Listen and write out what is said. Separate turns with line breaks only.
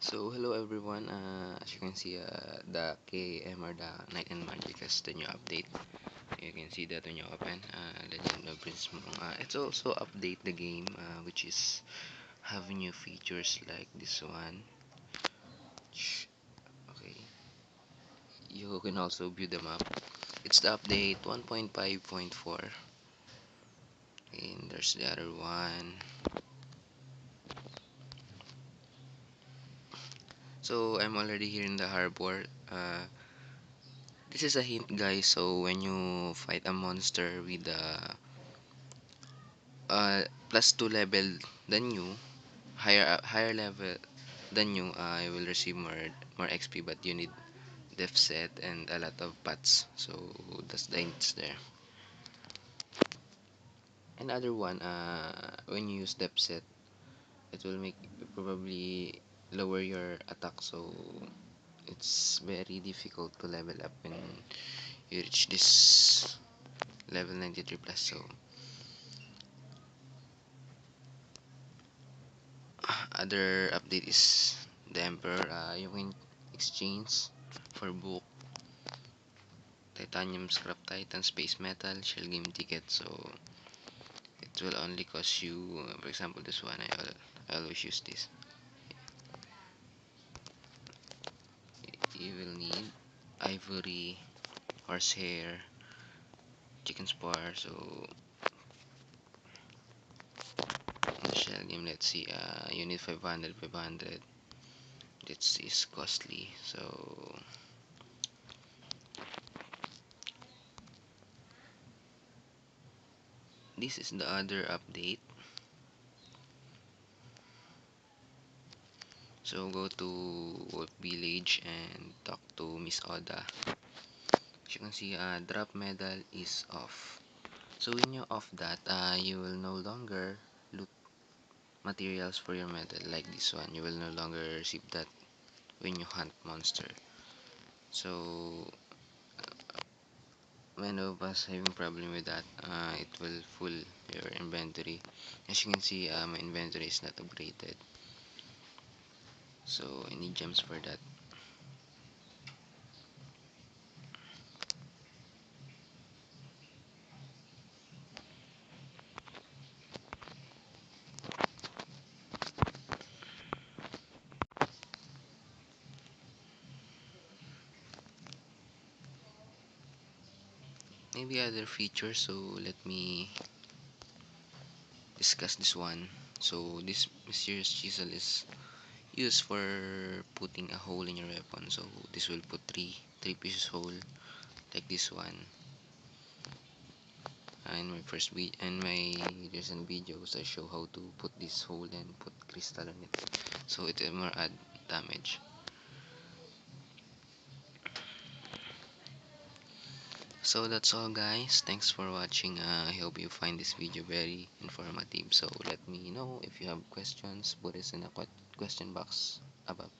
So hello everyone, uh, as you can see uh, the KM or the Knight and Magic has the new update. You can see that when you open uh, Legend of Prince Mong. Uh, it's also update the game uh, which is have new features like this one. Okay, you can also view the map. It's the update 1.5.4 and there's the other one so I'm already here in the harbor. Uh, this is a hint guys. So when you fight a monster with a uh, plus 2 level than you higher uh, higher level than you uh, you will receive more more XP but you need def set and a lot of pots so that's the hints there. Another one uh, when you use def set it will make probably lower your attack so it's very difficult to level up when you reach this level 93 plus so. Other update is the emperor uh, you can exchange for book. Titanium scrap titan space metal shell game ticket so it will only cost you uh, for example this one I, I always use this you will need ivory horsehair chicken spar so the shell game let's see uh, you need 500 500 this is costly so this is the other update so go to Wolf Village and talk to Miss Oda. As you can see uh, drop medal is off. So when you off that uh, you will no longer loot materials for your medal like this one. You will no longer receive that when you hunt monster. So many of us having problem with that uh, it will full your inventory. As you can see uh, my inventory is not upgraded so I need gems for that? Maybe other features so let me discuss this one. So this mysterious chisel is used for putting a hole in your weapon. So this will put three three pieces hole like this one. Uh, in my first video and my recent videos I show how to put this hole and put crystal on it. So it will more add damage so that's all guys. Thanks for watching. Uh, i hope you find this video very informative. So let me know if you have questions. Put it in the question box above